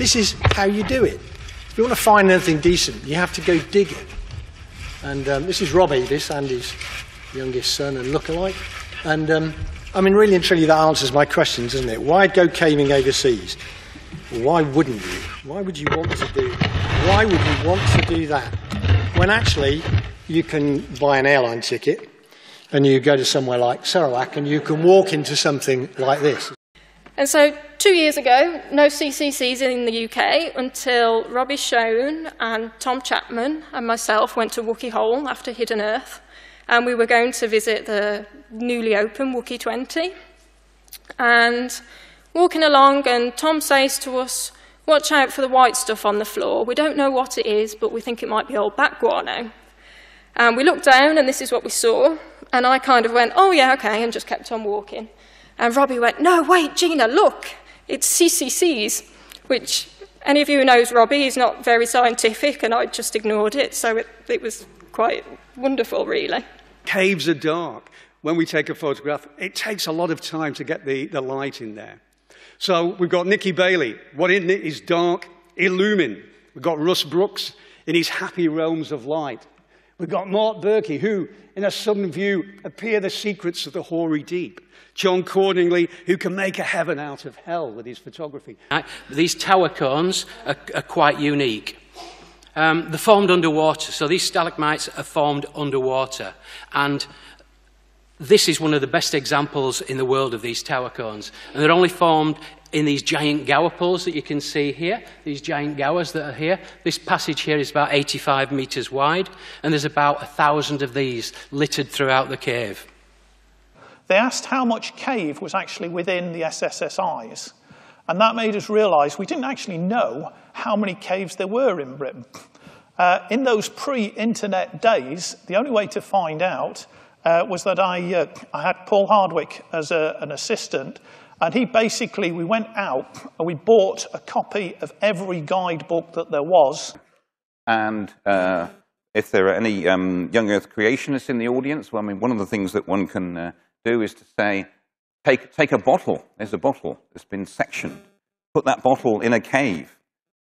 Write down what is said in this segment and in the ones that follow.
this is how you do it. If you want to find anything decent, you have to go dig it. And um, this is Rob this Andy's youngest son and lookalike. And um, I mean, really and truly, that answers my questions, doesn't it? Why go caving overseas? Why wouldn't you? Why would you want to do? Why would you want to do that when actually you can buy an airline ticket and you go to somewhere like Sarawak and you can walk into something like this? And so, two years ago, no CCCs in the UK until Robbie Shone and Tom Chapman and myself went to Wookey Hole after Hidden Earth. And we were going to visit the newly open Wookey 20. And walking along, and Tom says to us, Watch out for the white stuff on the floor. We don't know what it is, but we think it might be old bat guano. And we looked down, and this is what we saw. And I kind of went, Oh, yeah, okay, and just kept on walking. And Robbie went, No, wait, Gina, look, it's CCCs, which any of you who knows Robbie is not very scientific, and I just ignored it. So it, it was quite wonderful, really. Caves are dark. When we take a photograph, it takes a lot of time to get the, the light in there. So we've got Nicky Bailey. What in it is dark, illumined. We've got Russ Brooks in his happy realms of light. We've got Mark Berkey, who, in a sudden view, appear the secrets of the hoary deep. John Cordingley, who can make a heaven out of hell with his photography. These tower cones are, are quite unique. Um, they're formed underwater, so these stalagmites are formed underwater. And this is one of the best examples in the world of these tower cones. And they're only formed in these giant gour pools that you can see here, these giant gours that are here. This passage here is about 85 metres wide, and there's about a thousand of these littered throughout the cave. They asked how much cave was actually within the SSSIs, and that made us realise we didn't actually know how many caves there were in Britain. Uh, in those pre-internet days, the only way to find out uh, was that I, uh, I had Paul Hardwick as a, an assistant, and he basically, we went out and we bought a copy of every guidebook that there was. And uh, if there are any um, young Earth creationists in the audience, well, I mean, one of the things that one can uh, do is to say, take, take a bottle. There's a bottle that's been sectioned. Put that bottle in a cave.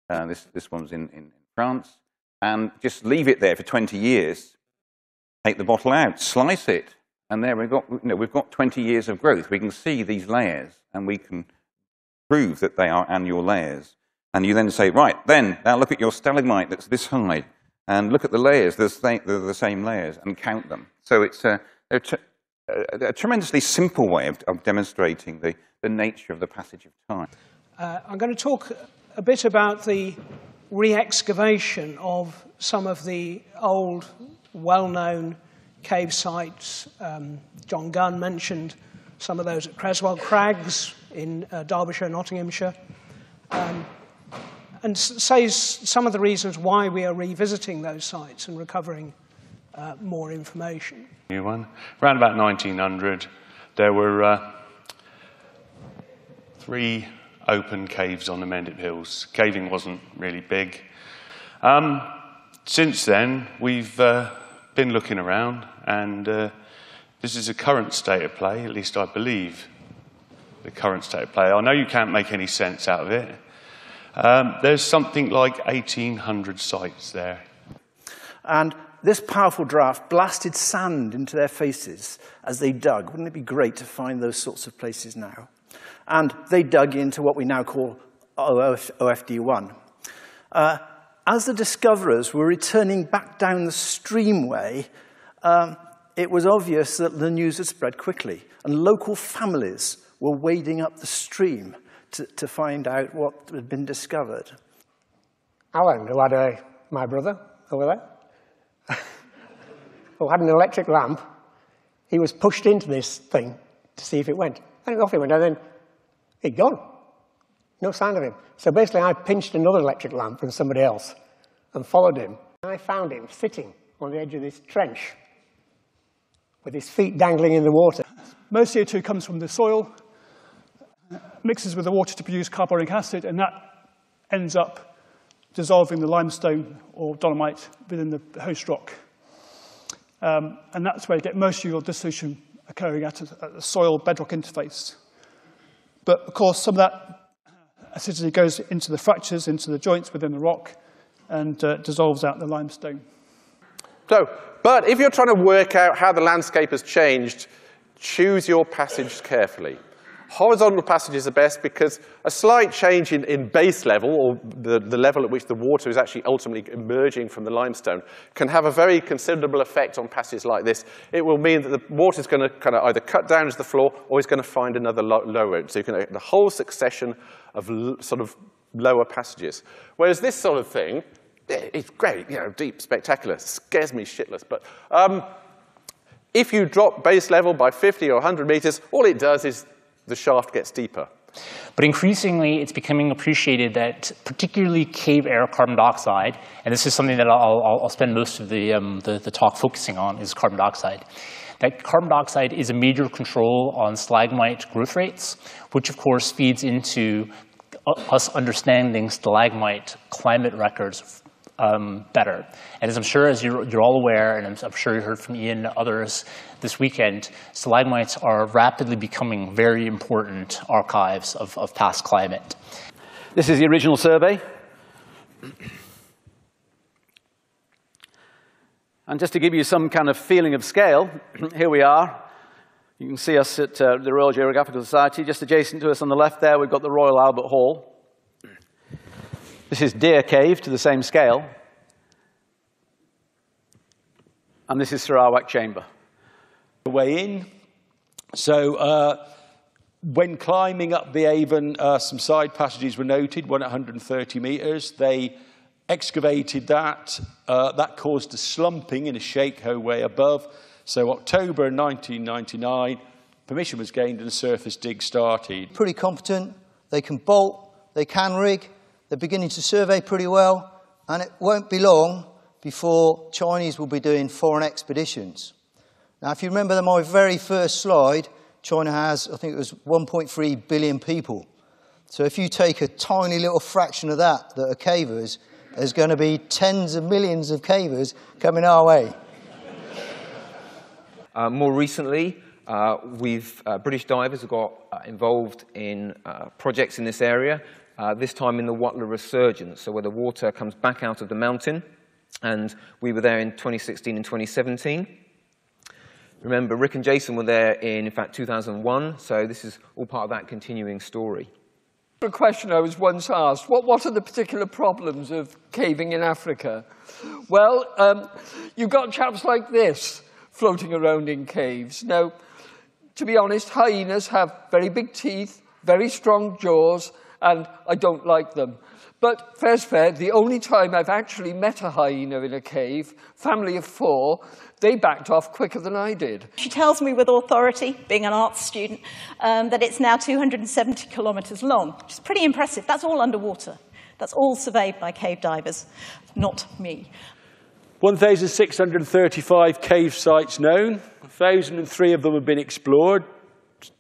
Uh, this, this one's in, in France. And just leave it there for 20 years. Take the bottle out, slice it, and there we've got, you know, we've got 20 years of growth. We can see these layers, and we can prove that they are annual layers. And you then say, right, then, now look at your stalagmite that's this high, and look at the layers, they're, the same layers, and count them. So it's a, a, a tremendously simple way of, of, demonstrating the, the nature of the passage of time. Uh, I'm going to talk a bit about the re-excavation of some of the old, well-known cave sites. Um, John Gunn mentioned some of those at Creswell Crags in uh, Derbyshire, Nottinghamshire, um, and says some of the reasons why we are revisiting those sites and recovering uh, more information. New one. Around about 1900, there were uh, three open caves on the Mendip Hills. Caving wasn't really big. Um, since then, we've uh, been looking around, and uh, this is a current state of play, at least I believe the current state of play. I know you can't make any sense out of it. Um, there's something like 1,800 sites there. And this powerful draft blasted sand into their faces as they dug. Wouldn't it be great to find those sorts of places now? And they dug into what we now call OFD1. Uh, as the discoverers were returning back down the streamway, um, it was obvious that the news had spread quickly, and local families were wading up the stream to, to find out what had been discovered. Alan, who had a, my brother over there, who had an electric lamp, he was pushed into this thing to see if it went. And off he went, and then it'd gone. No sign of him. So basically, I pinched another electric lamp from somebody else and followed him. I found him sitting on the edge of this trench with his feet dangling in the water. Most CO2 comes from the soil, mixes with the water to produce carbonic acid, and that ends up dissolving the limestone or dolomite within the host rock. Um, and that's where you get most of your dissolution occurring at, a, at the soil bedrock interface. But of course, some of that acidity goes into the fractures, into the joints within the rock, and uh, dissolves out the limestone. So, but if you're trying to work out how the landscape has changed, choose your passage carefully. Horizontal passages are best because a slight change in, in base level, or the, the level at which the water is actually ultimately emerging from the limestone, can have a very considerable effect on passages like this. It will mean that the water is going to kind of either cut down to the floor or it's going to find another low, low lower. So you can the whole succession of sort of lower passages. Whereas this sort of thing, it's great, you know, deep, spectacular, scares me shitless. But um, if you drop base level by 50 or 100 meters, all it does is the shaft gets deeper. But increasingly, it's becoming appreciated that particularly cave air carbon dioxide, and this is something that I'll, I'll spend most of the, um, the, the talk focusing on, is carbon dioxide. That carbon dioxide is a major control on stalagmite growth rates, which of course feeds into us understanding stalagmite climate records um, better. And as I'm sure as you're, you're all aware, and I'm, I'm, sure you heard from Ian and others this weekend, stalagmites are rapidly becoming very important archives of, of past climate. This is the original survey. And just to give you some kind of feeling of scale, here we are. You can see us at uh, the Royal Geographical Society. Just adjacent to us on the left there, we've got the Royal Albert Hall. This is Deer Cave to the same scale. And this is Sarawak Chamber. The way in. So uh, when climbing up the aven, uh, some side passages were noted, one at 130 metres. They excavated that. Uh, that caused a slumping in a shake hole way above. So October 1999, permission was gained and a surface dig started. Pretty competent. They can bolt, they can rig, they're beginning to survey pretty well, and it won't be long before Chinese will be doing foreign expeditions. Now, if you remember my very first slide, China has, I think it was 1.3 billion people. So if you take a tiny little fraction of that that are cavers, there's going to be tens of millions of cavers coming our way. Uh, more recently, uh, we've, uh, British divers have got uh, involved in uh, projects in this area uh, this time in the Huautla resurgence, so where the water comes back out of the mountain. And we were there in 2016 and 2017. Remember, Rick and Jason were there in, in fact, 2001, so this is all part of that continuing story. A question I was once asked, what, what are the particular problems of caving in Africa? Well, um, you've got chaps like this floating around in caves. Now, to be honest, hyenas have very big teeth, very strong jaws, and I don't like them. But fair's fair, the only time I've actually met a hyena in a cave, family of four, they backed off quicker than I did. She tells me with authority, being an arts student, um, that it's now 270 kilometres long, which is pretty impressive. That's all underwater. That's all surveyed by cave divers, not me. 1,635 cave sites known. 1,003 of them have been explored.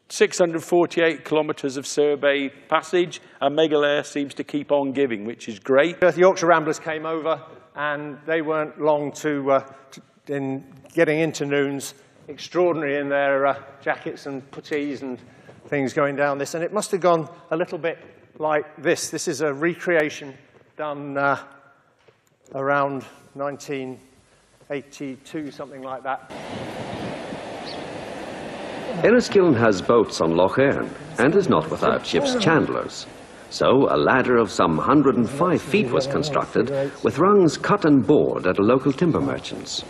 648 kilometres of survey passage, and Megalair seems to keep on giving, which is great. The Yorkshire Ramblers came over, and they weren't long to, uh, to in getting into Noons. Extraordinary in their uh, jackets and puttees and things going down this, and it must have gone a little bit like this. This is a recreation done uh, around 1982, something like that. Enniskillen has boats on Lough Erne and is not without ship's chandlers. So a ladder of some 105 feet was constructed with rungs cut and bored at a local timber merchant's.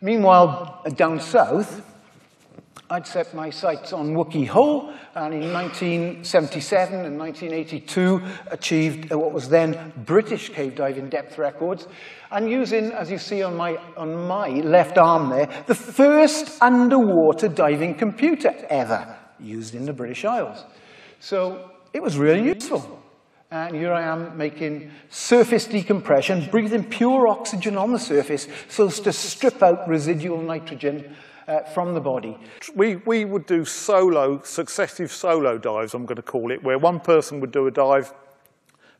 Meanwhile, down south, I'd set my sights on Wookey Hole, and in 1977 and 1982 achieved uh, what was then British cave diving depth records, and using, as you see on my, on my left arm there, the first underwater diving computer ever used in the British Isles. So it was really useful. And here I am making surface decompression, breathing pure oxygen on the surface so as to strip out residual nitrogen uh, from the body. We, we would do solo, successive solo dives, I'm going to call it, where one person would do a dive,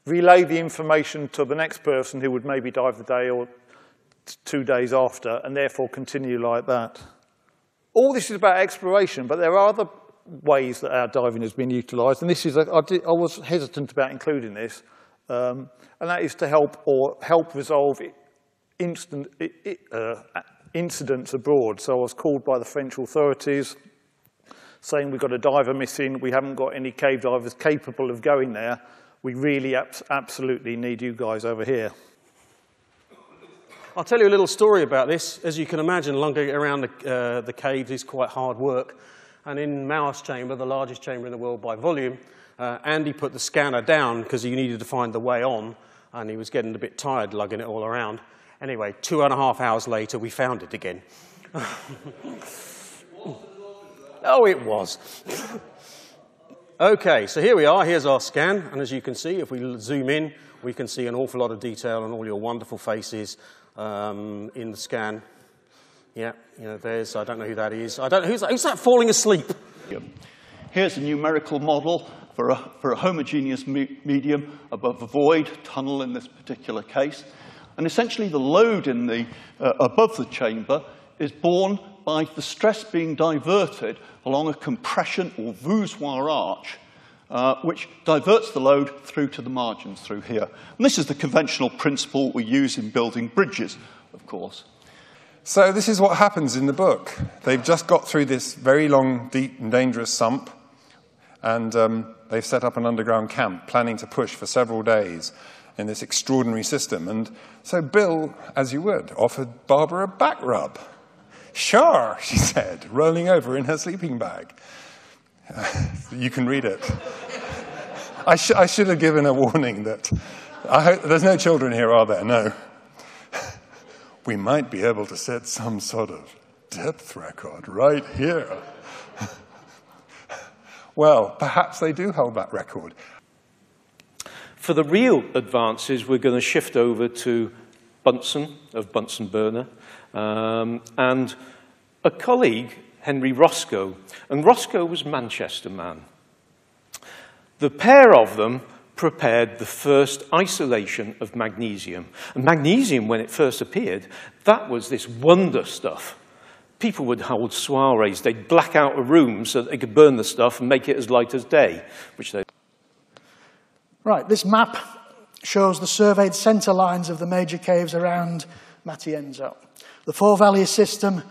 relay the information to the next person who would maybe dive the day or two days after, and therefore continue like that. All this is about exploration, but there are other ways that our diving has been utilised, and this is, I, did, I was hesitant about including this, um, and that is to help or help resolve instant, uh, incidents abroad. So I was called by the French authorities saying we've got a diver missing, we haven't got any cave divers capable of going there. We really abs absolutely need you guys over here. I'll tell you a little story about this. As you can imagine, lugging around the, uh, the caves is quite hard work. And in Mauer's chamber, the largest chamber in the world by volume, uh, Andy put the scanner down because he needed to find the way on, and he was getting a bit tired lugging it all around. Anyway, two and a half hours later, we found it again. oh, it was. okay, so here we are. Here's our scan, and as you can see, if we zoom in, we can see an awful lot of detail on all your wonderful faces um, in the scan. Yeah, you know, there's, I don't know who that is. I don't know, who's that, who's that falling asleep? Here's a numerical model for a, for a homogeneous me medium above a void, tunnel in this particular case. And essentially the load in the, uh, above the chamber is borne by the stress being diverted along a compression or voussoir arch uh, which diverts the load through to the margins through here. And this is the conventional principle we use in building bridges, of course. So this is what happens in the book. They've just got through this very long, deep and dangerous sump, and um, they've set up an underground camp, planning to push for several days in this extraordinary system. And so Bill, as you would, offered Barbara a back rub. Sure, she said, rolling over in her sleeping bag. you can read it. I, sh I, should have given a warning that there's no children here, are there? No. we might be able to set some sort of depth record right here. well, perhaps they do hold that record. For the real advances, we're going to shift over to Bunsen of Bunsen Burner um, and a colleague Henry Roscoe, and Roscoe was Manchester man. The pair of them prepared the first isolation of magnesium. And magnesium, when it first appeared, that was this wonder stuff. People would hold soirees. They'd black out a room so that they could burn the stuff and make it as light as day, which they... Right, this map shows the surveyed centre lines of the major caves around Matienzo. The Four Valleys system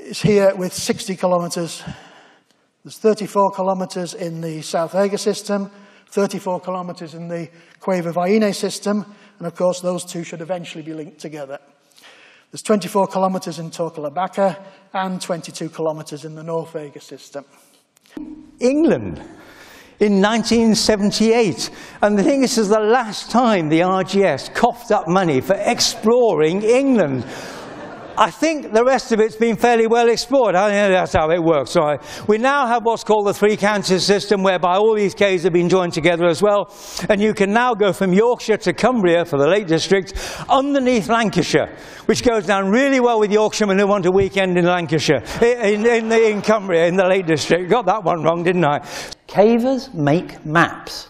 is here with 60 kilometres. There's 34 kilometres in the South Vega system, 34 kilometres in the Cueva Vallina system, and of course those two should eventually be linked together. There's 24 kilometres in Toca and 22 kilometres in the North Vega system. England in 1978. And the thing is, this is the last time the RGS coughed up money for exploring England. I think the rest of it's been fairly well explored. I think that's how it works. Right? We now have what's called the three counties system, whereby all these caves have been joined together as well. And you can now go from Yorkshire to Cumbria for the Lake District underneath Lancashire, which goes down really well with Yorkshiremen who want a weekend in Lancashire, in, in, in Cumbria, in the Lake District. Got that one wrong, didn't I? Cavers make maps.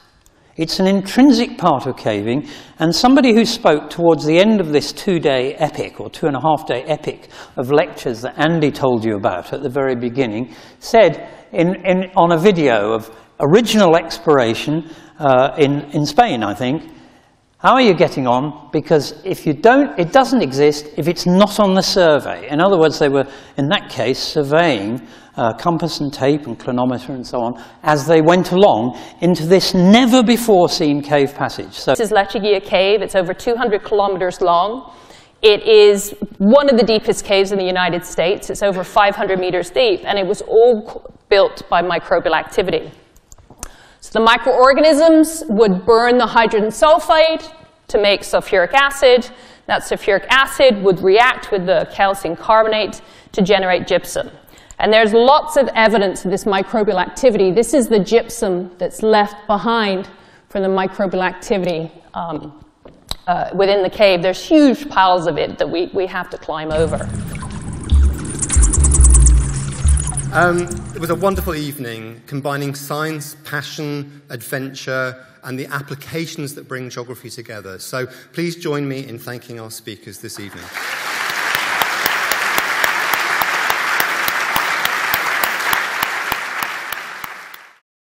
It's an intrinsic part of caving, and somebody who spoke towards the end of this two-day epic, or two-and-a-half-day epic of lectures that Andy told you about at the very beginning, said in, in, on a video of original exploration uh, in, in Spain, I think, how are you getting on? Because if you don't, it doesn't exist if it's not on the survey. In other words, they were, in that case, surveying uh, compass and tape and clinometer and so on, as they went along into this never before seen cave passage. So this is Lechuguilla Cave. It's over 200 kilometers long. It is one of the deepest caves in the United States. It's over 500 meters deep, and it was all built by microbial activity. So the microorganisms would burn the hydrogen sulfide to make sulfuric acid. That sulfuric acid would react with the calcium carbonate to generate gypsum. And there's lots of evidence of this microbial activity. This is the gypsum that's left behind from the microbial activity um, uh, within the cave. There's huge piles of it that we, we have to climb over. Um, it was a wonderful evening, combining science, passion, adventure, and the applications that bring geography together. So please join me in thanking our speakers this evening.